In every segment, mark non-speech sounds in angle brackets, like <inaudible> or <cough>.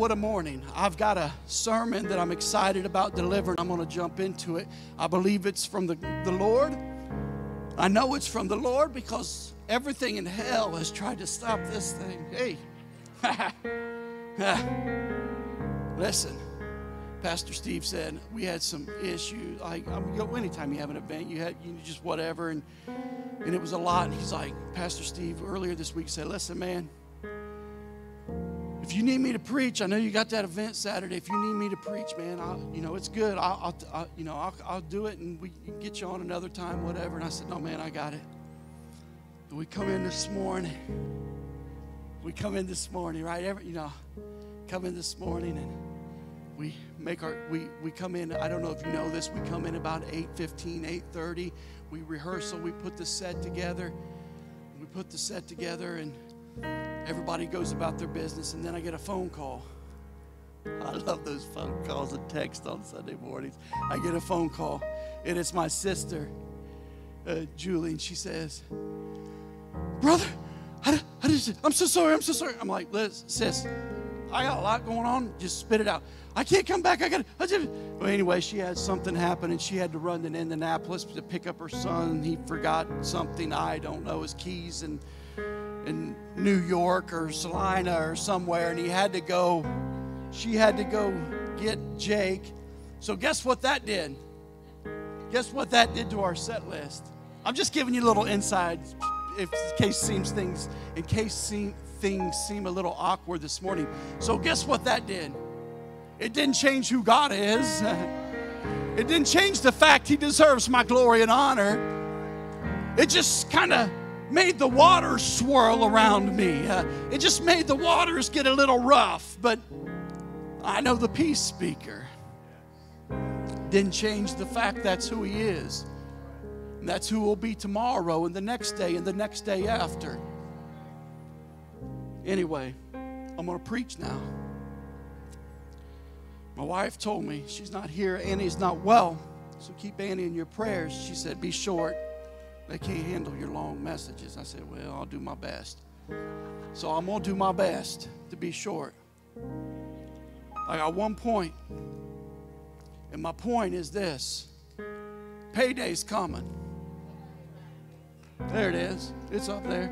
what a morning. I've got a sermon that I'm excited about delivering. I'm going to jump into it. I believe it's from the, the Lord. I know it's from the Lord because everything in hell has tried to stop this thing. Hey, <laughs> listen. Pastor Steve said we had some issues. Like I mean, anytime you have an event, you had you just whatever, and and it was a lot. And he's like, Pastor Steve earlier this week said, "Listen, man, if you need me to preach, I know you got that event Saturday. If you need me to preach, man, I'll, you know it's good. I'll, I'll, you know I'll, I'll do it, and we get you on another time, whatever." And I said, "No, man, I got it." And we come in this morning. We come in this morning, right? Every you know, come in this morning and we make our we we come in i don't know if you know this we come in about 8.15 8.30 we rehearsal we put the set together we put the set together and everybody goes about their business and then i get a phone call <laughs> i love those phone calls and texts on sunday mornings i get a phone call and it's my sister uh, julie and she says brother I, I just, i'm so sorry i'm so sorry i'm like liz sis i got a lot going on just spit it out I can't come back. I got to. Well, anyway, she had something happen and she had to run to Indianapolis to pick up her son. He forgot something, I don't know, his keys in, in New York or Salina or somewhere, and he had to go. She had to go get Jake. So, guess what that did? Guess what that did to our set list? I'm just giving you a little inside if in case seems things in case seem, things seem a little awkward this morning. So guess what that did? It didn't change who God is. <laughs> It didn't change the fact He deserves my glory and honor. It just kind of made the waters swirl around me. Uh, it just made the waters get a little rough. But I know the peace speaker. Didn't change the fact that's who He is. And that's who will be tomorrow and the next day and the next day after. Anyway, I'm going to preach now. My wife told me she's not here. Annie's not well. So keep Annie in your prayers. She said, Be short. They can't handle your long messages. I said, Well, I'll do my best. So I'm going to do my best to be short. I got one point, and my point is this payday's coming. There it is. It's up there.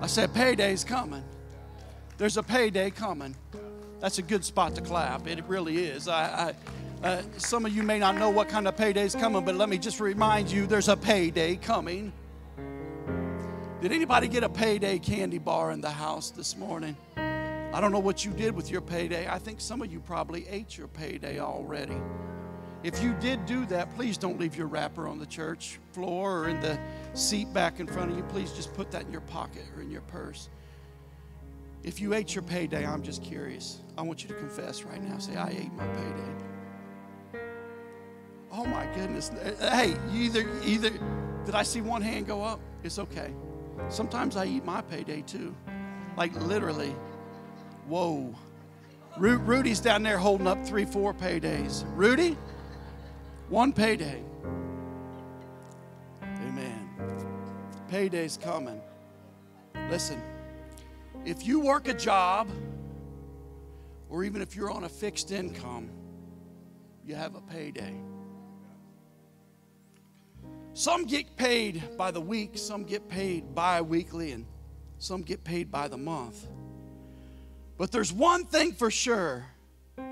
I said, Payday's coming. There's a payday coming. That's a good spot to clap. It really is. I, I uh, some of you may not know what kind of payday is coming, but let me just remind you there's a payday coming. Did anybody get a payday candy bar in the house this morning? I don't know what you did with your payday. I think some of you probably ate your payday already. If you did do that, please don't leave your wrapper on the church floor or in the seat back in front of you. Please just put that in your pocket or in your purse. If you ate your payday, I'm just curious. I want you to confess right now. Say, I ate my payday. Oh my goodness. Uh, uh, hey, either either did I see one hand go up? It's okay. Sometimes I eat my payday too. Like literally. Whoa. Ru- Rudy's down there holding up three, four paydays. Rudy, one payday. Amen. Payday's coming. Listen if you work a job, or even if you're on a fixed income, you have a payday. Some get paid by the week, some get paid bi weekly, and some get paid by the month. But there's one thing for sure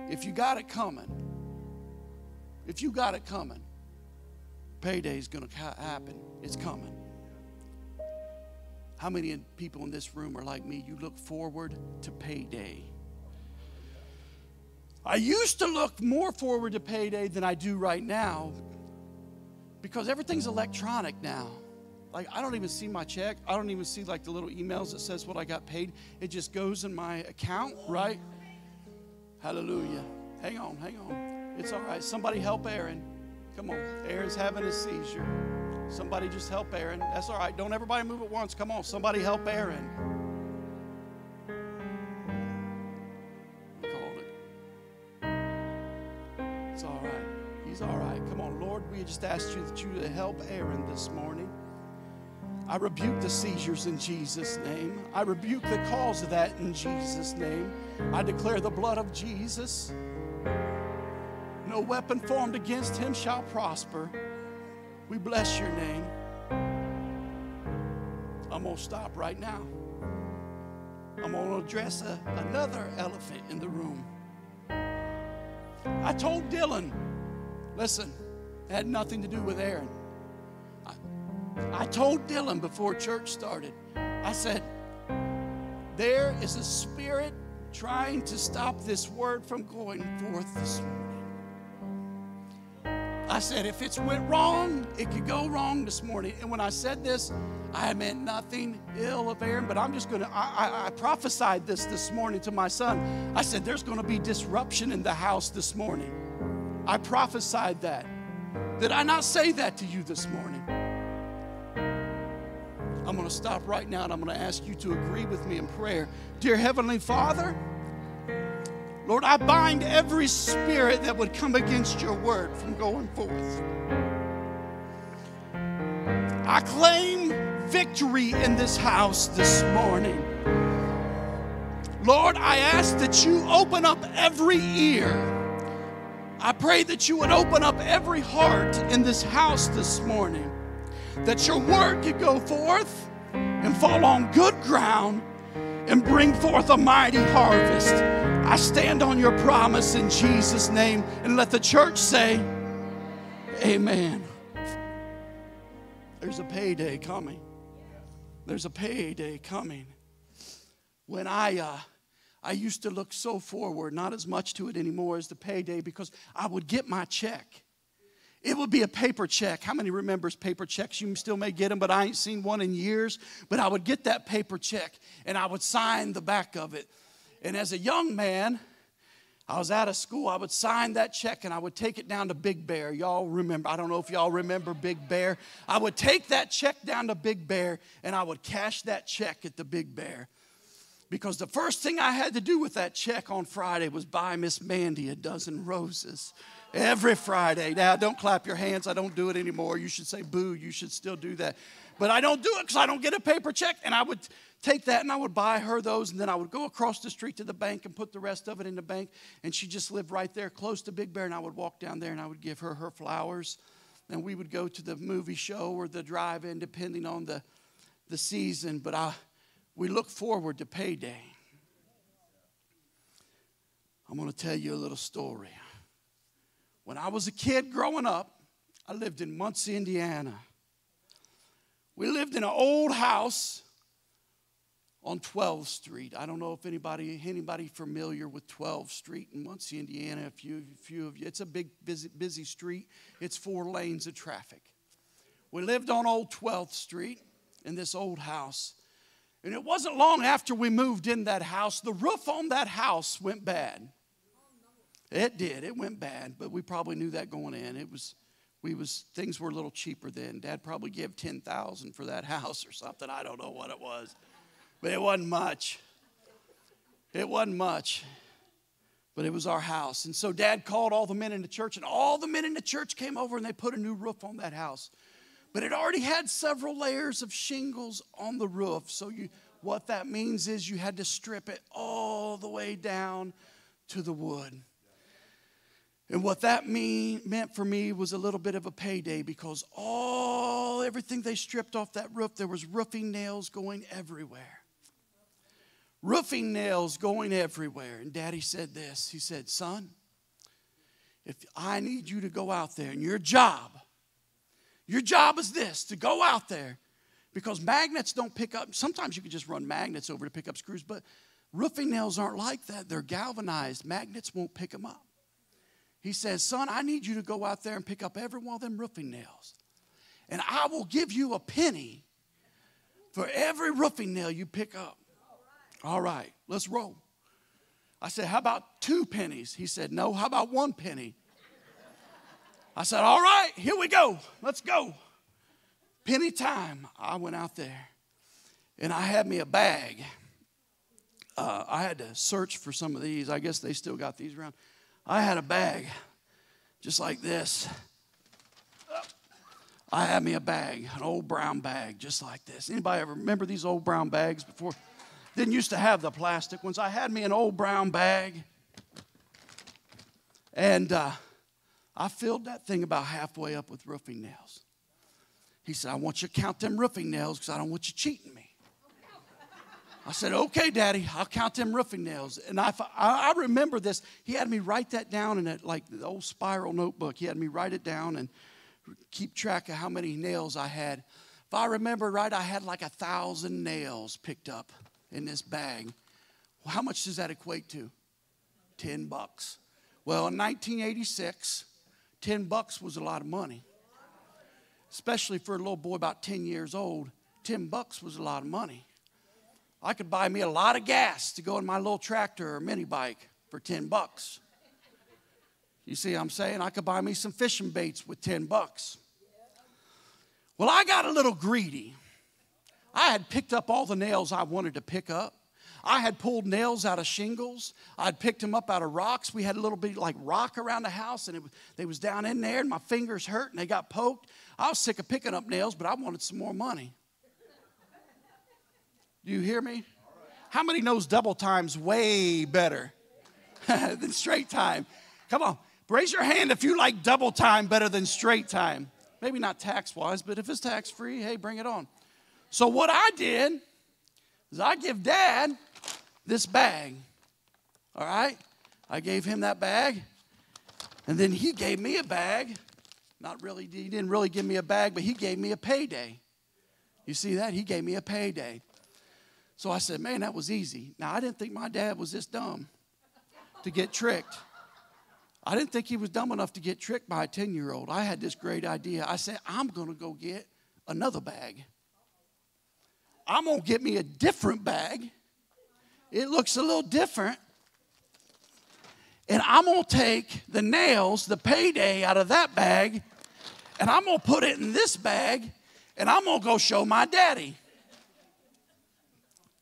if you got it coming, if you got it coming, payday is going to happen. It's coming. How many people in this room are like me? You look forward to payday. I used to look more forward to payday than I do right now because everything's electronic now. Like I don't even see my check. I don't even see like the little emails that says what I got paid. It just goes in my account, right? Hallelujah. Hang on, hang on. It's all right. Somebody help Aaron. Come on. Aaron's having a seizure. Somebody just help Aaron. That's all right. Don't everybody move at once. Come on. Somebody help Aaron. Just asked you that you help Aaron this morning. I rebuke the seizures in Jesus' name. I rebuke the cause of that in Jesus' name. I declare the blood of Jesus. No weapon formed against him shall prosper. We bless your name. I'm going to stop right now. I'm going to address a, another elephant in the room. I told Dylan, listen, it had nothing to do with Aaron. I, I told Dylan before church started, I said, there is a spirit trying to stop this word from going forth this morning. I said, if it's went wrong, it could go wrong this morning. And when I said this, I meant nothing ill of Aaron, but I'm just going to, I, I, prophesied this this morning to my son. I said, there's going to be disruption in the house this morning. I prophesied that. Did I not say that to you this morning? I'm going to stop right now and I'm going to ask you to agree with me in prayer. Dear Heavenly Father, Lord, I bind every spirit that would come against your word from going forth. I claim victory in this house this morning. Lord, I ask that you open up every ear. I pray that you would open up every heart in this house this morning, that your word could go forth and fall on good ground and bring forth a mighty harvest. I stand on your promise in Jesus' name and let the church say, Amen. There's a payday coming. There's a payday coming. When I, uh, I used to look so forward, not as much to it anymore as the payday, because I would get my check. It would be a paper check. How many remembers paper checks? You still may get them, but I ain't seen one in years. But I would get that paper check and I would sign the back of it. And as a young man, I was out of school. I would sign that check and I would take it down to Big Bear. Y'all remember, I don't know if y'all remember Big Bear. I would take that check down to Big Bear and I would cash that check at the Big Bear. Because the first thing I had to do with that check on Friday was buy Miss Mandy a dozen roses. Every Friday. Now, don't clap your hands. I don't do it anymore. You should say boo. You should still do that. But I don't do it because I don't get a paper check. And I would take that and I would buy her those, and then I would go across the street to the bank and put the rest of it in the bank. And she just lived right there close to Big Bear, and I would walk down there and I would give her her flowers. And we would go to the movie show or the drive in, depending on the, the season. But I, we look forward to payday. I'm going to tell you a little story. When I was a kid growing up, I lived in Muncie, Indiana. We lived in an old house on 12th Street. I don't know if anybody anybody familiar with 12th Street in Muncie, Indiana. A few, a few of you. It's a big, busy, busy street. It's four lanes of traffic. We lived on Old 12th Street in this old house. And it wasn't long after we moved in that house, the roof on that house went bad. It did. It went bad, but we probably knew that going in. It was we was things were a little cheaper then. Dad probably gave 10,000 for that <laughs> house or something. I don't know what it was. But it wasn't much. It wasn't much. But it was our house. And so dad called all the men in the church, and all the men in the church came over and they put a new roof on that house. But it already had several layers of shingles on the roof. So you what that means is you had to strip it all the way down to the wood. And what that mean, meant for me was a little bit of a payday because all everything they stripped off that roof, there was roofing nails going everywhere roofing nails going everywhere. And daddy said this He said, Son, if I need you to go out there and your job, your job is this to go out there because magnets don't pick up. Sometimes you can just run magnets over to pick up screws, but roofing nails aren't like that. They're galvanized, magnets won't pick them up. He says, Son, I need you to go out there and pick up every one of them roofing nails. And I will give you a penny for every roofing nail you pick up. All right, let's roll. I said, How about two pennies? He said, No, how about one penny? I said, All right, here we go. Let's go. Penny time. I went out there and I had me a bag. Uh, I had to search for some of these. I guess they still got these around. I had a bag just like this. I had me a bag, an old brown bag, just like this. Anybody ever remember these old brown bags before? Didn't used to have the plastic ones. I had me an old brown bag. And uh, I filled that thing about halfway up with roofing nails. He said, I want you to count them roofing nails because I don't want you cheating me. I said, okay, Daddy, I'll count them roofing nails. And I, I remember this. He had me write that down in a, like the old spiral notebook. He had me write it down and keep track of how many nails I had. If I remember right, I had like a thousand nails picked up in this bag. Well, how much does that equate to? 10 bucks. Well, in 1986, 10 bucks was a lot of money. Especially for a little boy about 10 years old, 10 bucks was a lot of money. I could buy me a lot of gas to go in my little tractor or mini bike for 10 bucks. You see I'm saying? I could buy me some fishing baits with 10 bucks. Well, I got a little greedy. I had picked up all the nails I wanted to pick up. I had pulled nails out of shingles. I'd picked them up out of rocks. We had a little bit like rock around the house, and it was, they was down in there, and my fingers hurt, and they got poked. I was sick of picking up nails, but I wanted some more money. Do you hear me? How many knows double time's way better <laughs> than straight time? Come on, raise your hand if you like double time better than straight time. Maybe not tax wise, but if it's tax free, hey, bring it on. So, what I did is I give dad this bag. All right? I gave him that bag. And then he gave me a bag. Not really, he didn't really give me a bag, but he gave me a payday. You see that? He gave me a payday. So I said, man, that was easy. Now, I didn't think my dad was this dumb to get tricked. I didn't think he was dumb enough to get tricked by a 10 year old. I had this great idea. I said, I'm going to go get another bag. I'm going to get me a different bag. It looks a little different. And I'm going to take the nails, the payday out of that bag, and I'm going to put it in this bag, and I'm going to go show my daddy.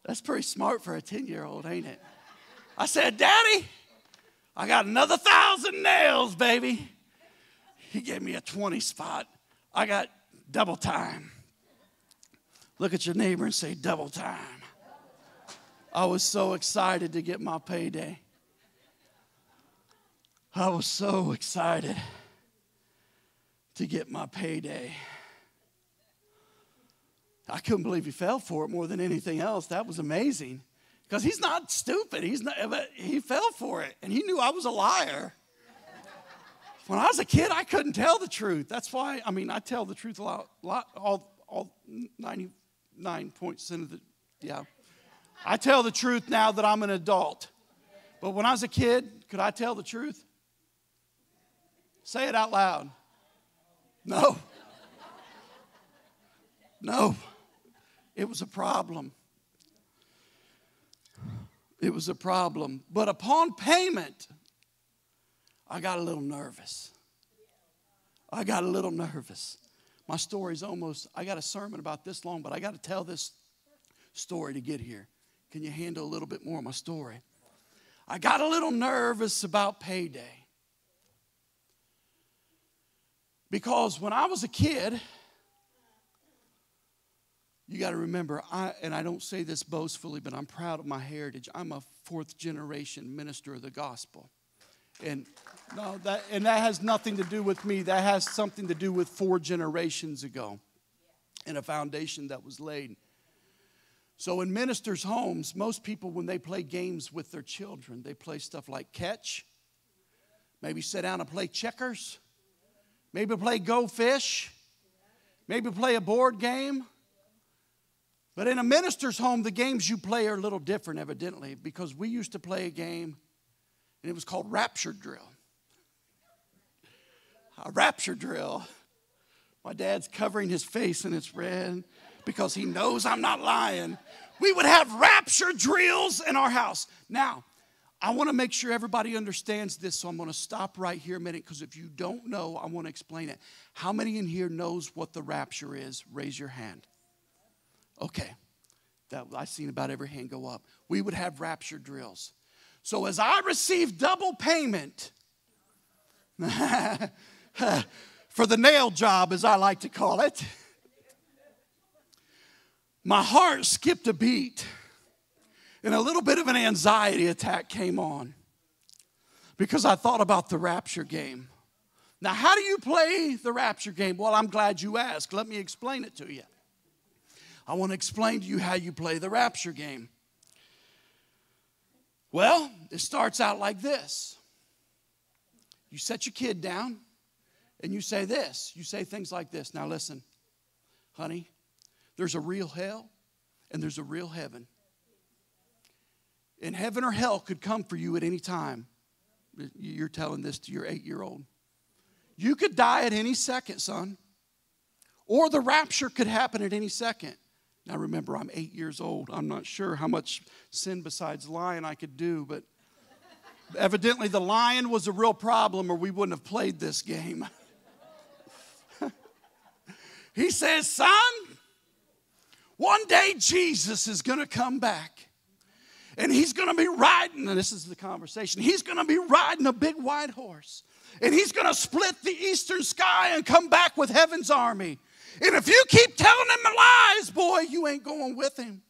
That's pretty smart for a 10 year old, ain't it? I said, Daddy, I got another thousand nails, baby. He gave me a 20 spot. I got double time. Look at your neighbor and say, double time. I was so excited to get my payday. I was so excited to get my payday. I couldn't believe he fell for it more than anything else. That was amazing. Because he's not stupid. He's not, but he fell for it, and he knew I was a liar. When I was a kid, I couldn't tell the truth. That's why, I mean, I tell the truth a lot, lot all, all 99 points of the, yeah. I tell the truth now that I'm an adult. But when I was a kid, could I tell the truth? Say it out loud. No. No. It was a problem. It was a problem. But upon payment, I got a little nervous. I got a little nervous. My story's almost, I got a sermon about this long, but I got to tell this story to get here. Can you handle a little bit more of my story? I got a little nervous about payday. Because when I was a kid, you got to remember, I, and I don't say this boastfully, but I'm proud of my heritage. I'm a fourth generation minister of the gospel. And no, that, and that has nothing to do with me. That has something to do with four generations ago and a foundation that was laid. So, in ministers' homes, most people, when they play games with their children, they play stuff like catch, maybe sit down and play checkers, maybe play go fish, maybe play a board game. But in a minister's home, the games you play are a little different, evidently, because we used to play a game, and it was called Rapture Drill. A rapture drill. My dad's covering his face and it's red because he knows I'm not lying. We would have rapture drills in our house. Now, I want to make sure everybody understands this, so I'm going to stop right here a minute because if you don't know, I want to explain it. How many in here knows what the rapture is? Raise your hand. Okay. That, I've seen about every hand go up. We would have rapture drills. So as I receive double payment <laughs> for the nail job, as I like to call it, my heart skipped a beat and a little bit of an anxiety attack came on because I thought about the rapture game. Now, how do you play the rapture game? Well, I'm glad you asked. Let me explain it to you. I want to explain to you how you play the rapture game. Well, it starts out like this you set your kid down and you say this. You say things like this. Now, listen, honey, there's a real hell and there's a real heaven. And heaven or hell could come for you at any time. You're telling this to your eight year old. You could die at any second, son. Or the rapture could happen at any second. Now remember, I'm eight years old. I'm not sure how much sin besides lying I could do, but evidently the lying was a real problem, or we wouldn't have played this game. <laughs> he says, Son, one day Jesus is going to come back. And he's going to be riding, and this is the conversation, he's going to be riding a big white horse. And he's going to split the eastern sky and come back with heaven's army. And if you keep telling him lies, boy, you ain't going with him.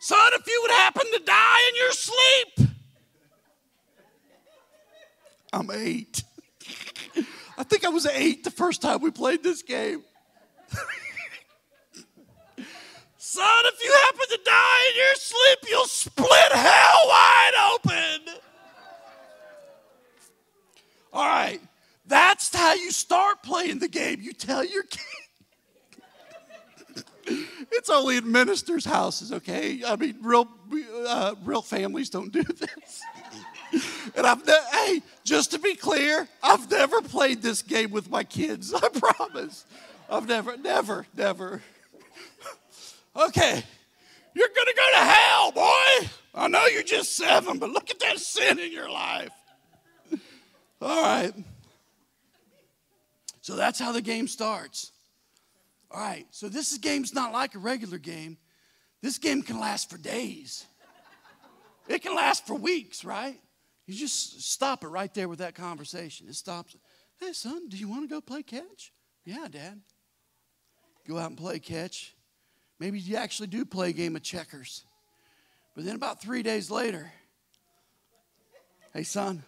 Son, if you would happen to die in your sleep, I'm eight. I think I was eight the first time we played this game. Son, if you happen to die in your sleep, you'll split hell wide open. All right, that's how you start playing the game. You tell your kid. it's only in ministers' houses, okay? I mean, real, uh, real families don't do this. And I've ne- hey, just to be clear, I've never played this game with my kids. <laughs> I promise. I've never, never, never. <laughs> okay, you're gonna go to hell, boy. I know you're just seven, but look at that sin in your life. All right. So that's how the game starts. All right, so this game's not like a regular game. This game can last for days. It can last for weeks, right? You just stop it right there with that conversation. It stops. Hey, son, do you want to go play catch? Yeah, Dad. Go out and play catch. Maybe you actually do play a game of checkers. But then about three days later, hey, son,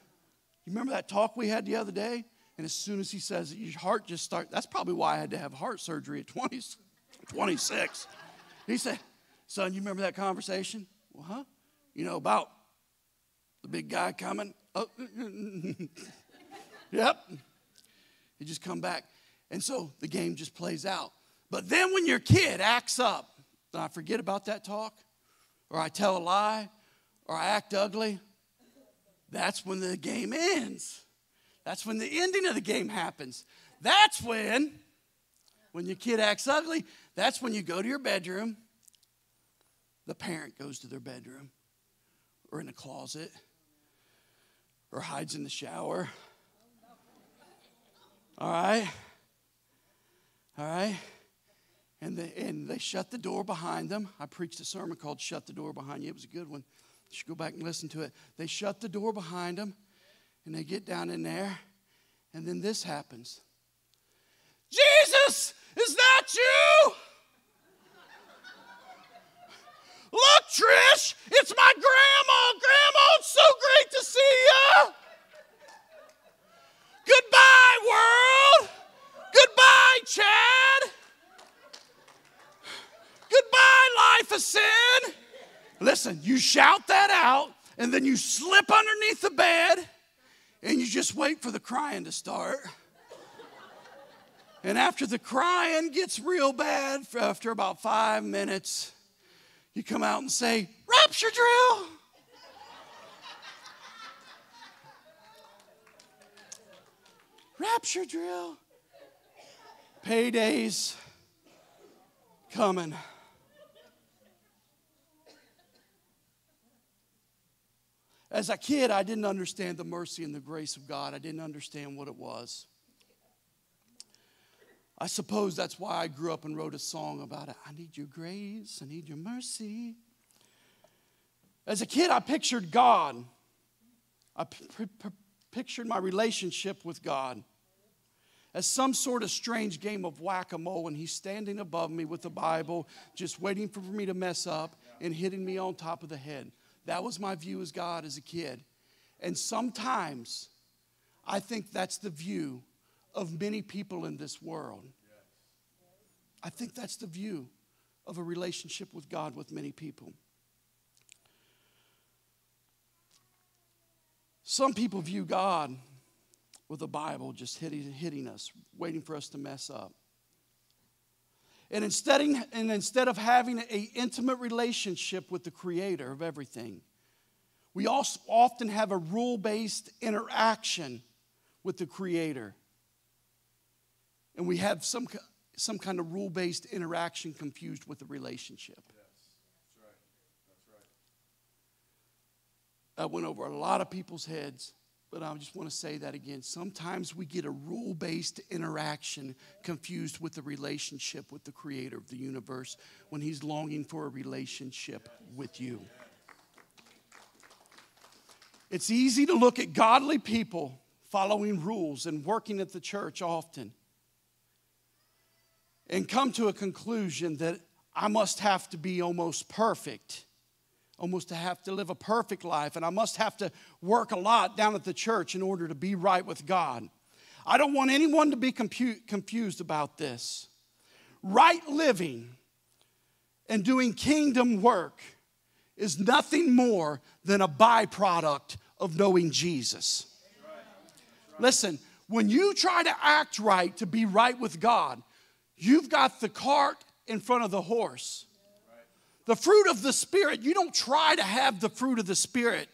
you remember that talk we had the other day? And as soon as he says it, your heart just starts. That's probably why I had to have heart surgery at 20, 26. He said, Son, you remember that conversation? Well, huh? You know, about the big guy coming? Oh, <laughs> yep. He just come back. And so the game just plays out. But then when your kid acts up, and I forget about that talk, or I tell a lie, or I act ugly, that's when the game ends. That's when the ending of the game happens. That's when, when your kid acts ugly, that's when you go to your bedroom. The parent goes to their bedroom or in a closet or hides in the shower. All right? All right? And they, and they shut the door behind them. I preached a sermon called Shut the Door Behind You. It was a good one. You should go back and listen to it. They shut the door behind them and they get down in there, and then this happens Jesus, is that you? Look, Trish, it's my grandma. Grandma, great to see you. Goodbye, world. Goodbye, Chad. Goodbye, life of sin. Listen, you shout that out, and then you slip underneath the bed and you just wait for the crying to start. And after the crying gets real bad, after about five minutes, you come out and say, Rapture drill. Rapture drill. Paydays coming. As a kid, I didn't understand the mercy and the grace of God. I didn't understand what it was. I suppose that's why I grew up and wrote a song about it. I need your grace, I need your mercy. As a kid, I pictured God. I p- p- pictured my relationship with God as some sort of strange game of whack a mole, and He's standing above me with the Bible, just waiting for me to mess up and hitting me on top of the head. That was my view as God as a kid. And sometimes I think that's the view of many people in this world. I think that's the view of a relationship with God with many people. Some people view God with the Bible just hitting, hitting us, waiting for us to mess up. And instead, and instead of having an intimate relationship with the creator of everything, we also often have a rule based interaction with the creator. And we have some, some kind of rule based interaction confused with the relationship. Yes, that's right. That's right. That went over a lot of people's heads, but I just want to say that again. Sometimes we get a rule based interaction confused with the relationship with the creator of the universe when he's longing for a relationship with you. It's easy to look at godly people following rules and working at the church often and come to a conclusion that I must have to be almost perfect, almost to have to live a perfect life, and I must have to work a lot down at the church in order to be right with God. I don't want anyone to be confused about this. Right living and doing kingdom work is nothing more than a byproduct of knowing Jesus. Listen, when you try to act right to be right with God, you've got the cart in front of the horse. The fruit of the Spirit, you don't try to have the fruit of the Spirit.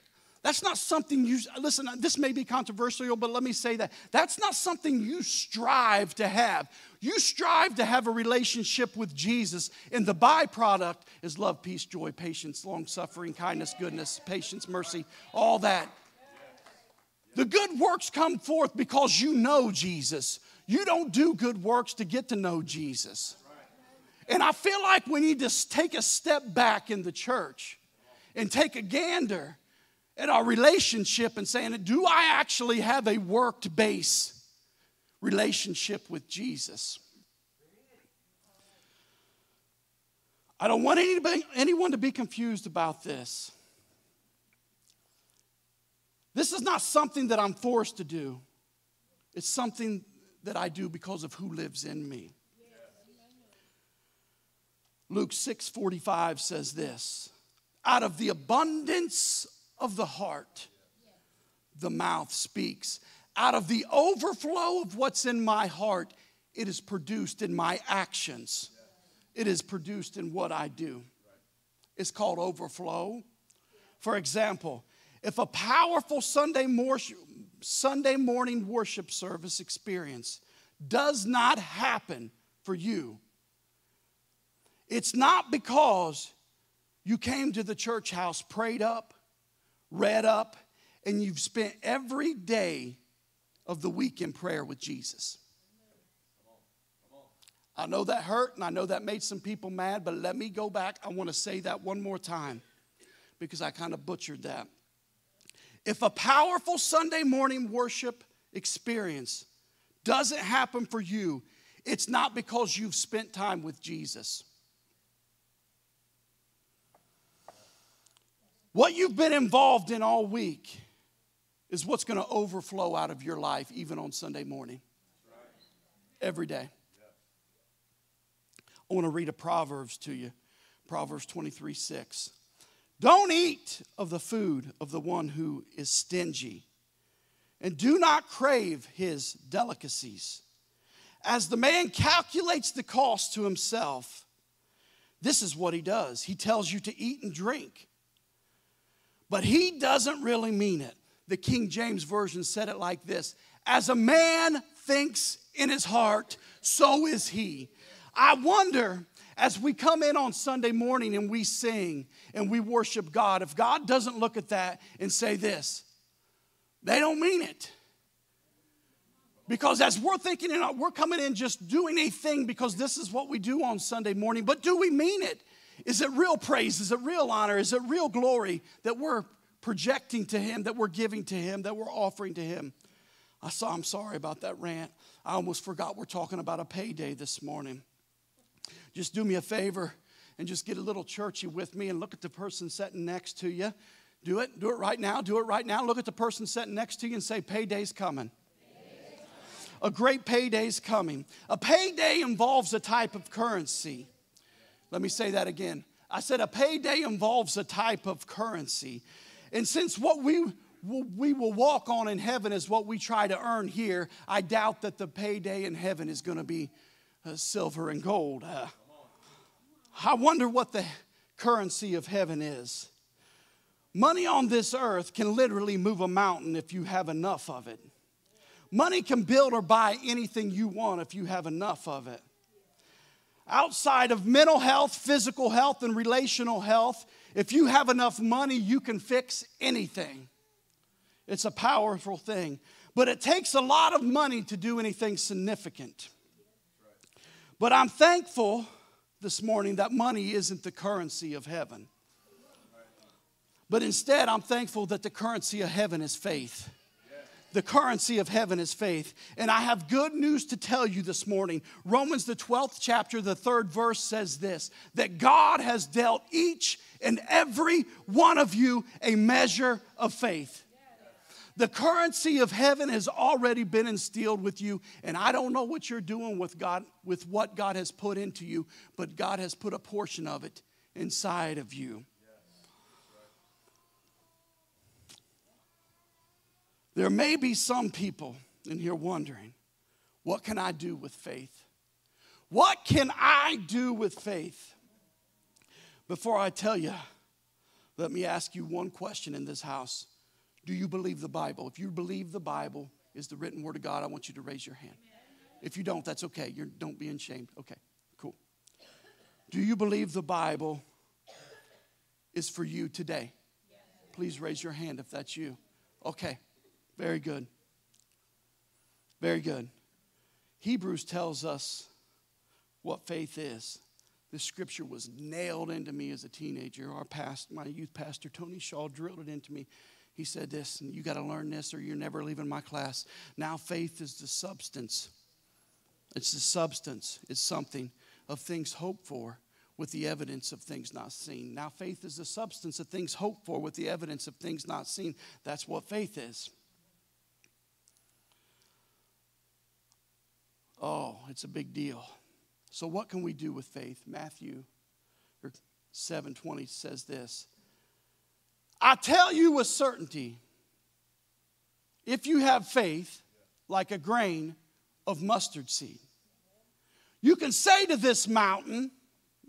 That's not something you, listen, this may be controversial, but let me say that. That's not something you strive to have. You strive to have a relationship with Jesus, and the byproduct is love, peace, joy, patience, long suffering, kindness, goodness, patience, mercy, all that. The good works come forth because you know Jesus. You don't do good works to get to know Jesus. And I feel like we need to take a step back in the church and take a gander at our relationship and saying, Do I actually have a worked base relationship with Jesus? I don't want anybody, anyone to be confused about this. This is not something that I'm forced to do, it's something that I do because of who lives in me. Luke 6:45 says this, out of the abundance of the heart the mouth speaks. Out of the overflow of what's in my heart, it is produced in my actions. It is produced in what I do. It's called overflow. For example, if a powerful Sunday, mor- Sunday morning worship service experience does not happen for you, it's not because you came to the church house, prayed up, read up, and you've spent every day of the week in prayer with Jesus. I know that hurt and I know that made some people mad, but let me go back. I want to say that one more time because I kind of butchered that. If a powerful Sunday morning worship experience doesn't happen for you, it's not because you've spent time with Jesus. What you've been involved in all week is what's going to overflow out of your life, even on Sunday morning. Every day. I want to read a Proverbs to you Proverbs 23 6. Don't eat of the food of the one who is stingy, and do not crave his delicacies. As the man calculates the cost to himself, this is what he does. He tells you to eat and drink, but he doesn't really mean it. The King James Version said it like this As a man thinks in his heart, so is he. I wonder as we come in on Sunday morning and we sing and we worship God, if God doesn't look at that and say this, they don't mean it. Because as we're thinking, and we're coming in just doing a thing because this is what we do on Sunday morning, but do we mean it? Is it real praise? Is it real honor? Is it real glory that we're projecting to Him, that we're giving to Him, that we're offering to Him. I saw, I'm sorry about that rant. I almost forgot we're talking about a payday this morning. Just do me a favor and just get a little churchy with me and look at the person sitting next to you. Do it. Do it right now. Do it right now. Look at the person sitting next to you and say, Payday's coming. A great payday's coming. A payday involves a type of currency. Let me say that again. I said a payday involves a type of currency. And since what we we will walk on in heaven is what we try to earn here, I doubt that the payday in heaven is going to be uh, silver and gold. Uh, I wonder what the currency of heaven is. Money on this earth can literally move a mountain if you have enough of it. Money can build or buy anything you want if you have enough of it. Outside of mental health, physical health, and relational health, if you have enough money, you can fix anything. It's a powerful thing. But it takes a lot of money to do anything significant. But I'm thankful this morning that money isn't the currency of heaven. But instead, I'm thankful that the currency of heaven is faith. The currency of heaven is faith. And I have good news to tell you this morning. Romans, the 12th chapter, the third verse says this that God has dealt each and every one of you a measure of faith. The currency of heaven has already been instilled with you, and I don't know what you're doing with God, with what God has put into you, but God has put a portion of it inside of you. There may be some people in here wondering, what can I do with faith? What can I do with faith? Before I tell you, let me ask you one question in this house. Do you believe the Bible? If you believe the Bible is the written word of God, I want you to raise your hand. If you don't, that's okay. You're, don't be ashamed. Okay, cool. Do you believe the Bible is for you today? Please raise your hand if that's you. Okay, very good. Very good. Hebrews tells us what faith is. This scripture was nailed into me as a teenager. Our past, my youth pastor Tony Shaw drilled it into me he said this, and you got to learn this or you're never leaving my class. Now, faith is the substance. It's the substance, it's something of things hoped for with the evidence of things not seen. Now, faith is the substance of things hoped for with the evidence of things not seen. That's what faith is. Oh, it's a big deal. So, what can we do with faith? Matthew 7:20 says this. I tell you with certainty, if you have faith like a grain of mustard seed, you can say to this mountain,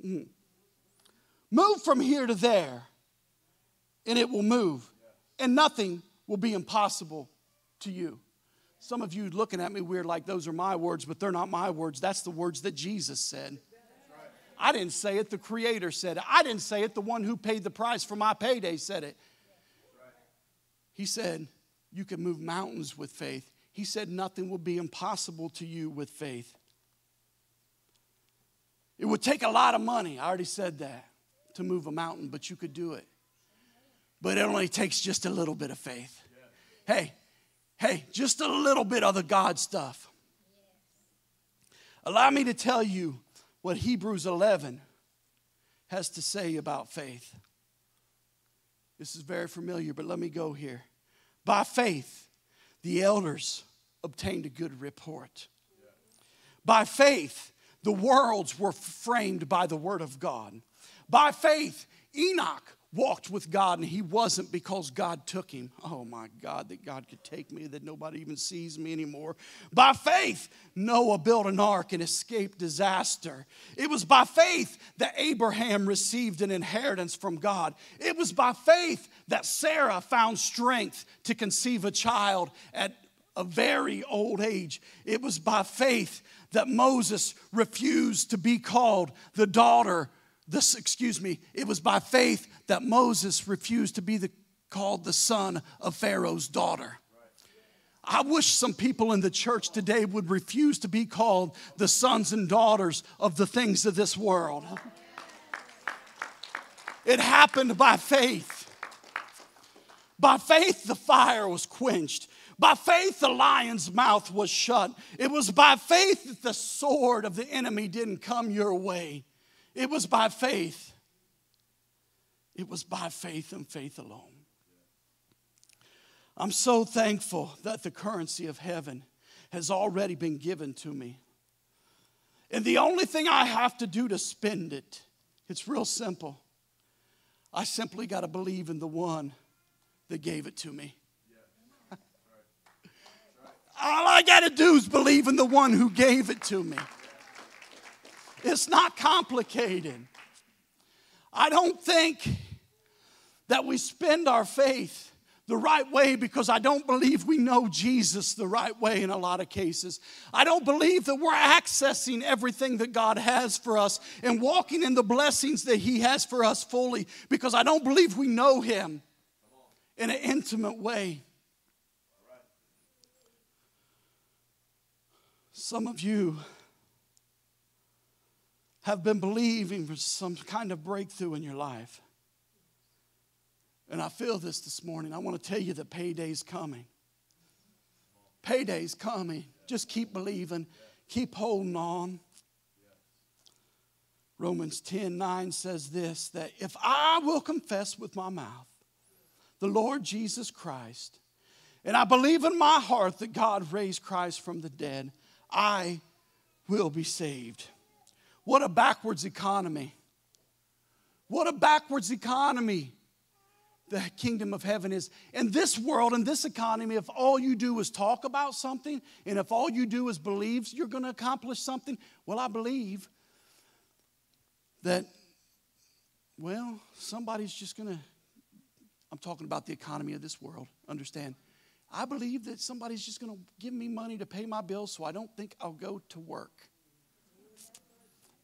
mm, Move from here to there, and it will move, and nothing will be impossible to you. Some of you looking at me weird, like those are my words, but they're not my words. That's the words that Jesus said. I didn't say it, the Creator said it. I didn't say it, the one who paid the price for my payday said it. He said, You can move mountains with faith. He said, Nothing will be impossible to you with faith. It would take a lot of money, I already said that, to move a mountain, but you could do it. But it only takes just a little bit of faith. Hey, hey, just a little bit of the God stuff. Allow me to tell you what Hebrews 11 has to say about faith. This is very familiar, but let me go here. By faith, the elders obtained a good report. By faith, the worlds were framed by the word of God. By faith, Enoch walked with God and he wasn't because God took him. Oh my God, that God could take me, that nobody even sees me anymore. By faith, Noah built an ark and escaped disaster. It was by faith that Abraham received an inheritance from God. It was by faith that Sarah found strength to conceive a child at a very old age. It was by faith that Moses refused to be called the daughter this, excuse me, it was by faith that Moses refused to be the, called the son of Pharaoh's daughter. I wish some people in the church today would refuse to be called the sons and daughters of the things of this world. It happened by faith. By faith, the fire was quenched. By faith, the lion's mouth was shut. It was by faith that the sword of the enemy didn't come your way. It was by faith. It was by faith and faith alone. I'm so thankful that the currency of heaven has already been given to me. And the only thing I have to do to spend it, it's real simple. I simply got to believe in the one that gave it to me. <laughs> All I got to do is believe in the one who gave it to me. It's not complicated. I don't think that we spend our faith the right way because I don't believe we know Jesus the right way in a lot of cases. I don't believe that we're accessing everything that God has for us and walking in the blessings that He has for us fully because I don't believe we know Him in an intimate way. Some of you have been believing for some kind of breakthrough in your life. And I feel this this morning. I want to tell you that payday's coming. Payday's coming. Just keep believing, keep holding on. Romans 10 9 says this that if I will confess with my mouth the Lord Jesus Christ, and I believe in my heart that God raised Christ from the dead, I will be saved. What a backwards economy. What a backwards economy the kingdom of heaven is. In this world, in this economy, if all you do is talk about something and if all you do is believe you're going to accomplish something, well, I believe that, well, somebody's just going to, I'm talking about the economy of this world, understand? I believe that somebody's just going to give me money to pay my bills so I don't think I'll go to work.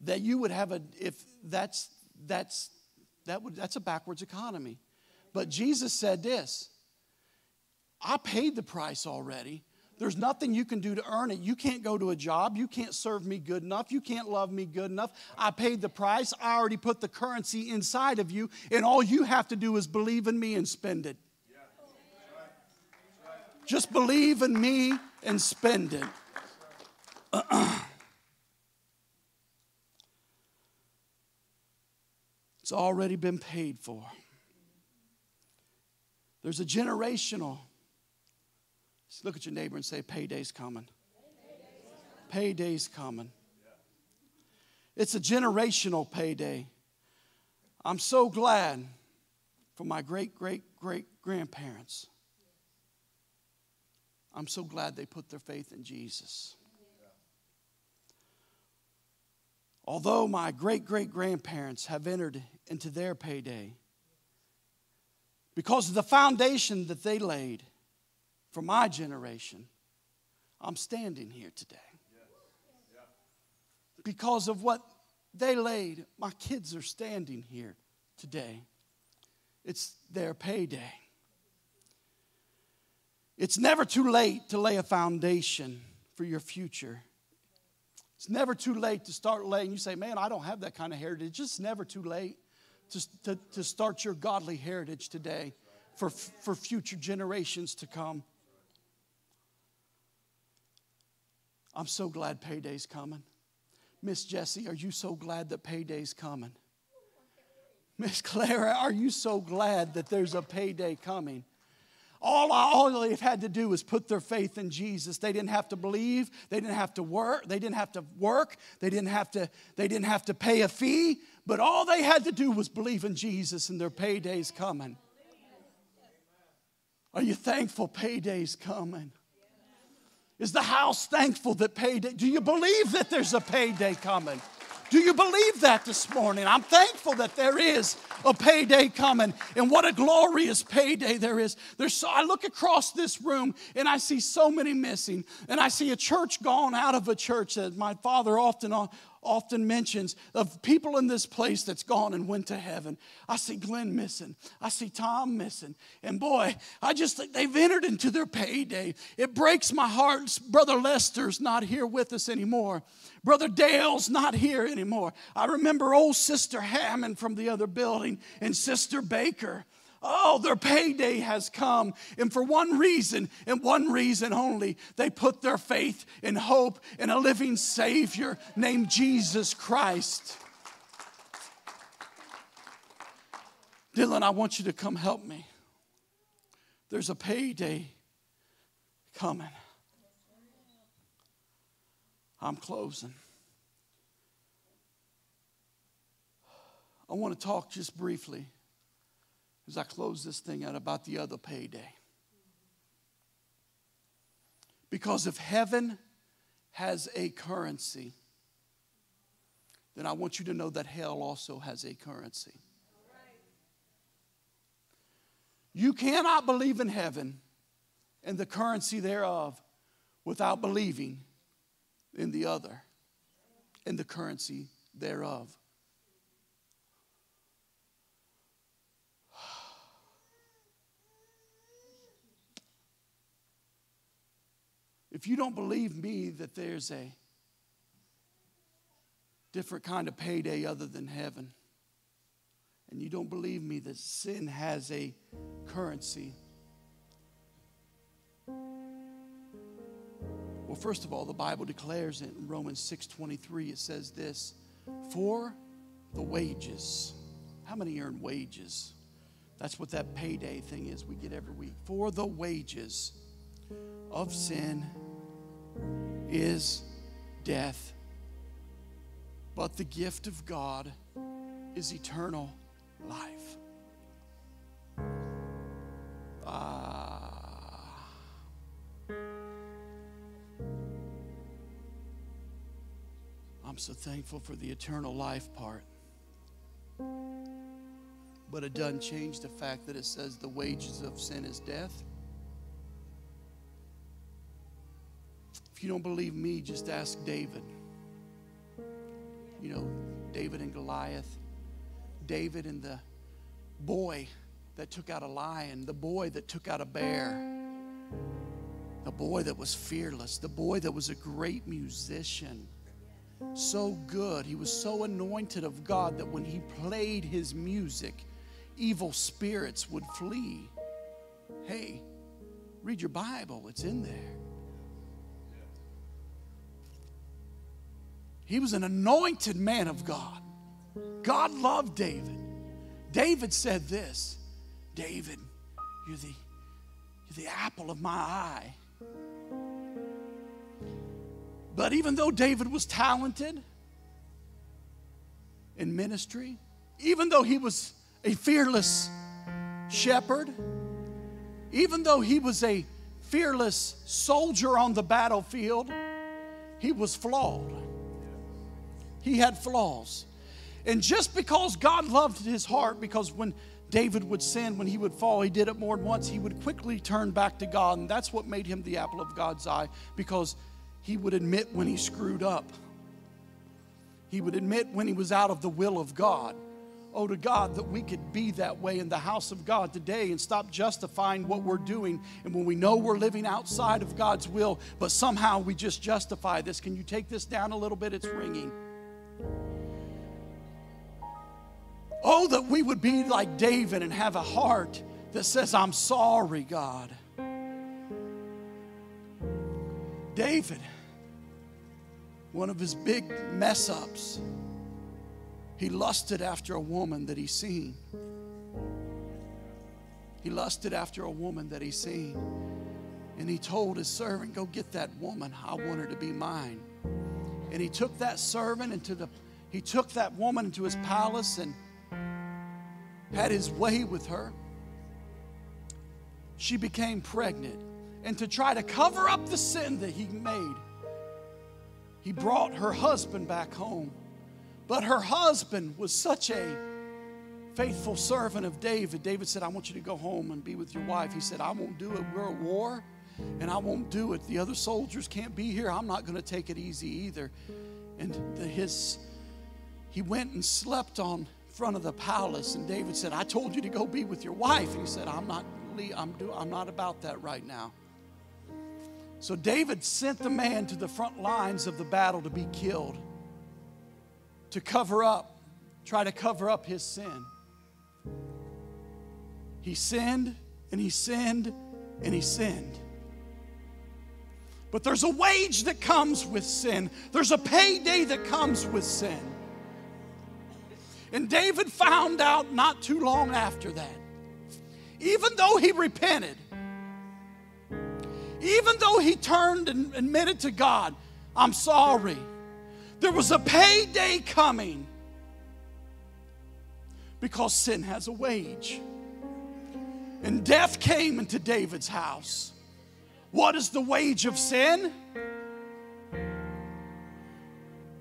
That you would have a, if that's, that's, that would, that's a backwards economy. But Jesus said this I paid the price already. There's nothing you can do to earn it. You can't go to a job. You can't serve me good enough. You can't love me good enough. I paid the price. I already put the currency inside of you, and all you have to do is believe in me and spend it. Just believe in me and spend it. <clears throat> it's already been paid for. There's a generational. Look at your neighbor and say, Payday's coming. Payday's coming. It's a generational payday. I'm so glad for my great, great, great grandparents. I'm so glad they put their faith in Jesus. Although my great great grandparents have entered into their payday, because of the foundation that they laid for my generation, I'm standing here today. Because of what they laid, my kids are standing here today. It's their payday. It's never too late to lay a foundation for your future. It's never too late to start laying. You say, man, I don't have that kind of heritage. It's just never too late to, to, to start your godly heritage today for, for future generations to come. I'm so glad payday's coming. Miss Jessie, are you so glad that payday's coming? Miss Clara, are you so glad that there's a payday coming? All, all they've had to do was put their faith in Jesus. They didn't have to believe. They didn't have to work. They didn't have to work. They didn't have to, they didn't have to pay a fee. But all they had to do was believe in Jesus and their payday's coming. Are you thankful payday's coming? Is the house thankful that payday? Do you believe that there's a payday coming? Do you believe that this morning? I'm thankful that there is a payday coming, and what a glorious payday there is. There's so, I look across this room and I see so many missing, and I see a church gone out of a church that my father often often mentions of people in this place that's gone and went to heaven. I see Glenn missing. I see Tom missing. And boy, I just think they've entered into their payday. It breaks my heart. Brother Lester's not here with us anymore. Brother Dale's not here anymore. I remember old Sister Hammond from the other building and Sister Baker. Oh, their payday has come. And for one reason, and one reason only, they put their faith and hope in a living Savior named Jesus Christ. Dylan, I want you to come help me. There's a payday coming. I'm closing. I want to talk just briefly as I close this thing out about the other payday. Because if heaven has a currency, then I want you to know that hell also has a currency. You cannot believe in heaven and the currency thereof without believing in the other and the currency thereof. If you don't believe me that there's a different kind of payday other than heaven, and you don't believe me that sin has a currency, well, first of all, the Bible declares it in Romans 6:23, it says this: for the wages. How many earn wages? That's what that payday thing is we get every week. For the wages of sin is death, but the gift of God is eternal life. Ah. I'm so thankful for the eternal life part. But it doesn't change the fact that it says the wages of sin is death. If you don't believe me, just ask David. You know, David and Goliath. David and the boy that took out a lion, the boy that took out a bear, the boy that was fearless, the boy that was a great musician. So good. He was so anointed of God that when he played his music, evil spirits would flee. Hey, read your Bible, it's in there. He was an anointed man of God. God loved David. David said this David, you're the, you're the apple of my eye. But even though David was talented in ministry, even though he was a fearless shepherd, even though he was a fearless soldier on the battlefield, he was flawed. He had flaws. And just because God loved his heart, because when David would sin, when he would fall, he did it more than once, he would quickly turn back to God. And that's what made him the apple of God's eye, because he would admit when he screwed up. He would admit when he was out of the will of God. Oh, to God, that we could be that way in the house of God today and stop justifying what we're doing. And when we know we're living outside of God's will, but somehow we just justify this. Can you take this down a little bit? It's ringing. Oh, that we would be like David and have a heart that says, I'm sorry, God. David, one of his big mess ups, he lusted after a woman that he seen. He lusted after a woman that he seen. And he told his servant, Go get that woman. I want her to be mine. And he took that servant into the, he took that woman into his palace and had his way with her. She became pregnant. And to try to cover up the sin that he made, he brought her husband back home. But her husband was such a faithful servant of David. David said, I want you to go home and be with your wife. He said, I won't do it. We're at war and I won't do it. The other soldiers can't be here. I'm not going to take it easy either. And the, his, he went and slept on front of the palace, and David said, I told you to go be with your wife. And he said, I'm not, I'm, do, I'm not about that right now. So David sent the man to the front lines of the battle to be killed, to cover up, try to cover up his sin. He sinned and he sinned and he sinned. But there's a wage that comes with sin, there's a payday that comes with sin. And David found out not too long after that. Even though he repented, even though he turned and admitted to God, I'm sorry, there was a payday coming because sin has a wage. And death came into David's house. What is the wage of sin?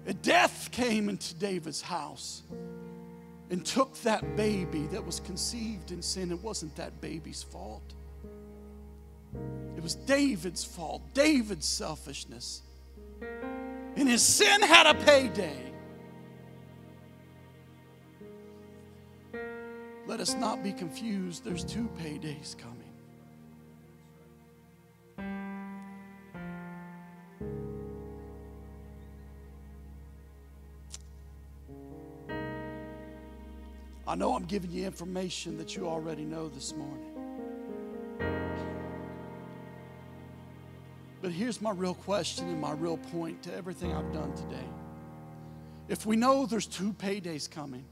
And death came into David's house and took that baby that was conceived in sin. It wasn't that baby's fault, it was David's fault, David's selfishness. And his sin had a payday. Let us not be confused. There's two paydays coming. I know I'm giving you information that you already know this morning. But here's my real question and my real point to everything I've done today. If we know there's two paydays coming,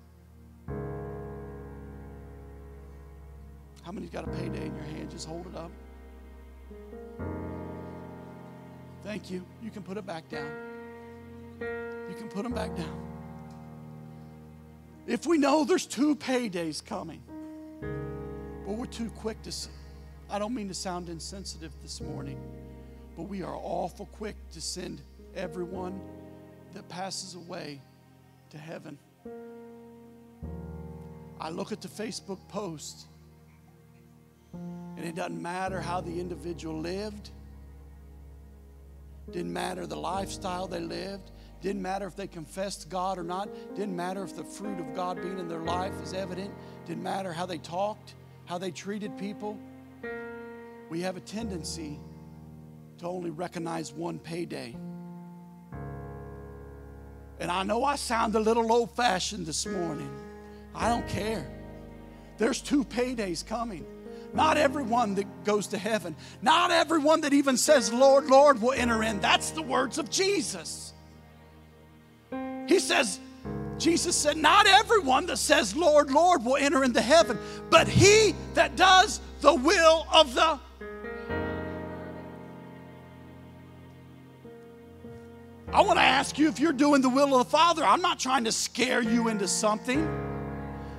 How many's got a payday in your hand? Just hold it up. Thank you. You can put it back down. You can put them back down. If we know there's two paydays coming, but we're too quick to, I don't mean to sound insensitive this morning, but we are awful quick to send everyone that passes away to heaven. I look at the Facebook post and it doesn't matter how the individual lived, didn't matter the lifestyle they lived, didn't matter if they confessed God or not, didn't matter if the fruit of God being in their life is evident, didn't matter how they talked, how they treated people. We have a tendency to only recognize one payday. And I know I sound a little old fashioned this morning. I don't care. There's two paydays coming. Not everyone that goes to heaven, not everyone that even says, Lord, Lord, will enter in. That's the words of Jesus. He says, Jesus said, Not everyone that says, Lord, Lord, will enter into heaven, but he that does the will of the I want to ask you if you're doing the will of the Father. I'm not trying to scare you into something.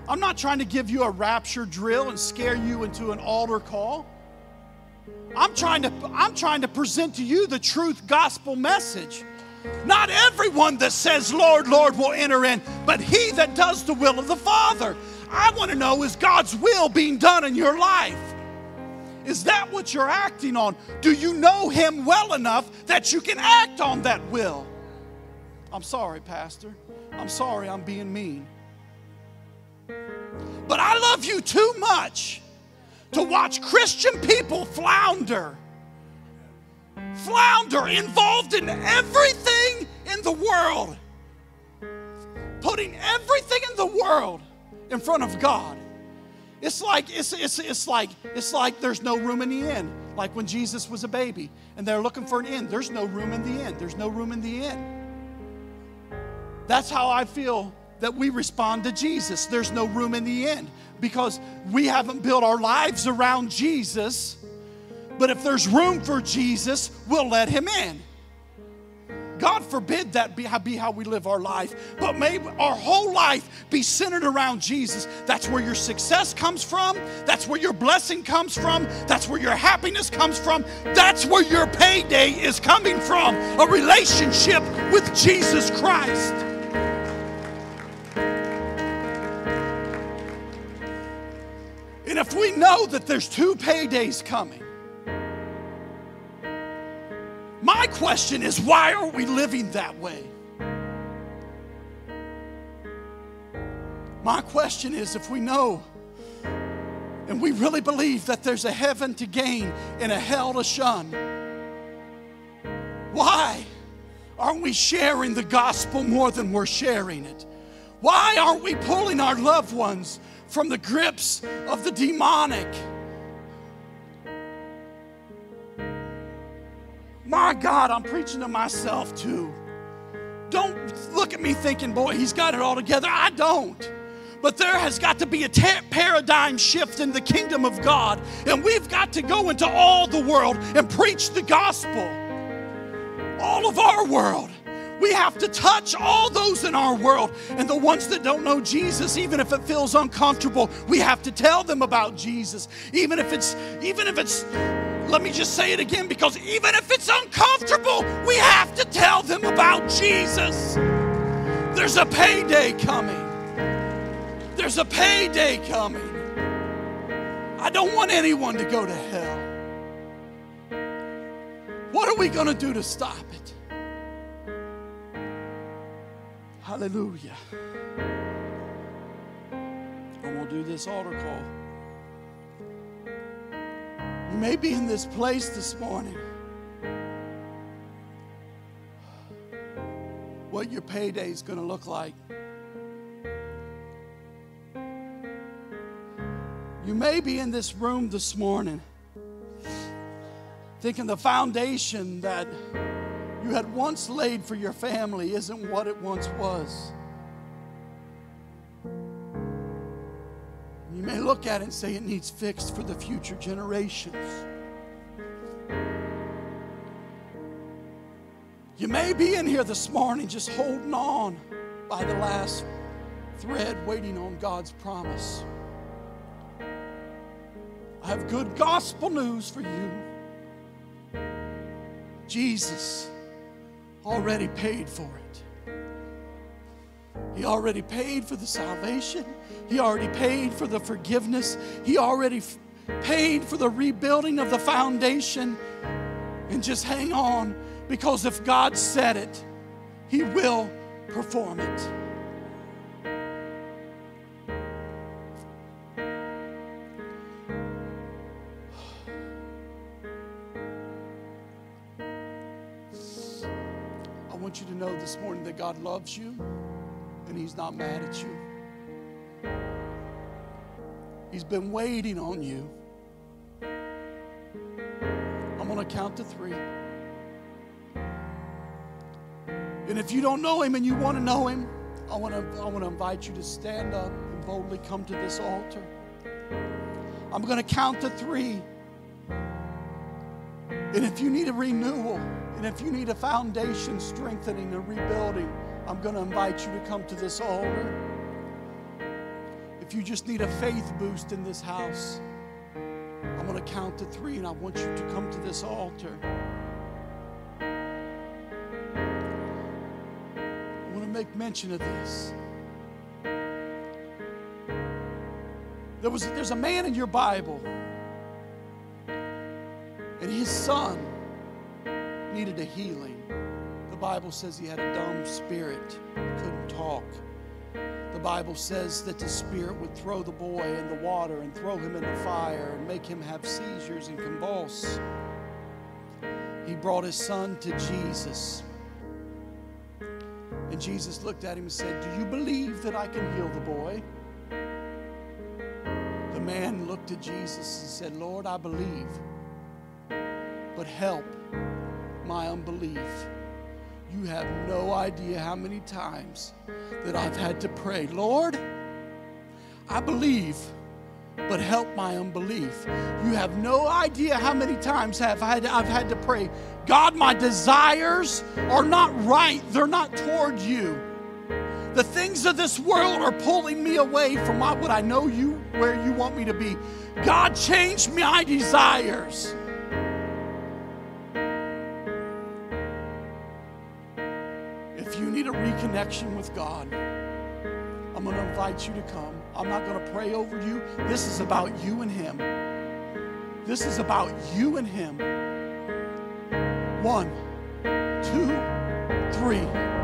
I'm not trying to give you a rapture drill and scare you into an altar call. I'm trying to I'm trying to present to you the truth gospel message. Not everyone that says Lord Lord will enter in, but he that does the will of the Father. I want to know is God's will being done in your life? Is that what you're acting on? Do you know him well enough that you can act on that will? I'm sorry, pastor. I'm sorry I'm being mean. But I love you too much to watch Christian people flounder. Flounder, involved in everything in the world. Putting everything in the world in front of God. It's like it's, it's, it's like it's like there's no room in the inn. Like when Jesus was a baby and they're looking for an inn. There's no room in the inn. There's no room in the inn. That's how I feel that we respond to Jesus. There's no room in the end because we haven't built our lives around Jesus. But if there's room for Jesus, we'll let him in. God forbid that be, be how we live our life, but may our whole life be centered around Jesus. That's where your success comes from. That's where your blessing comes from. That's where your happiness comes from. That's where your payday is coming from a relationship with Jesus Christ. And if we know that there's two paydays coming, my question is why are we living that way? My question is if we know and we really believe that there's a heaven to gain and a hell to shun, why aren't we sharing the gospel more than we're sharing it? Why aren't we pulling our loved ones from the grips of the demonic. My God, I'm preaching to myself too. Don't look at me thinking, boy, he's got it all together. I don't. But there has got to be a paradigm shift in the kingdom of God. And we've got to go into all the world and preach the gospel. All of our world. We have to touch all those in our world. And the ones that don't know Jesus, even if it feels uncomfortable, we have to tell them about Jesus. Even if it's, even if it's, let me just say it again because even if it's uncomfortable, we have to tell them about Jesus. There's a payday coming. There's a payday coming. I don't want anyone to go to hell. What are we going to do to stop it? Hallelujah. And we'll do this altar call. You may be in this place this morning. What your payday is going to look like. You may be in this room this morning thinking the foundation that you had once laid for your family isn't what it once was. You may look at it and say it needs fixed for the future generations. You may be in here this morning just holding on by the last thread, waiting on God's promise. I have good gospel news for you. Jesus already paid for it. He already paid for the salvation. He already paid for the forgiveness. He already f- paid for the rebuilding of the foundation. And just hang on because if God said it, He will perform it. <sighs> I want you to know this morning that God loves you He's not mad at you. He's been waiting on you. I'm going to count to three. And if you don't know Him and you want to know Him, I want to, I want to invite you to stand up and boldly come to this altar. I'm going to count to three. And if you need a renewal, and if you need a foundation strengthening and rebuilding, I'm going to invite you to come to this altar. If you just need a faith boost in this house, I'm going to count to three and I want you to come to this altar. I want to make mention of this. There was, there's a man in your Bible, and his son needed a healing. Bible says he had a dumb spirit, couldn't talk. The Bible says that the spirit would throw the boy in the water and throw him in the fire and make him have seizures and convulse. He brought his son to Jesus. And Jesus looked at him and said, Do you believe that I can heal the boy? The man looked at Jesus and said, Lord, I believe, but help my unbelief. You have no idea how many times that I've had to pray, Lord, I believe, but help my unbelief. You have no idea how many times have I had, I've had to pray, God, my desires are not right, they're not toward you. The things of this world are pulling me away from what I know you where you want me to be. God, change my desires. Reconnection with God, I'm going to invite you to come. I'm not going to pray over you. This is about you and Him. This is about you and Him. One, two, three.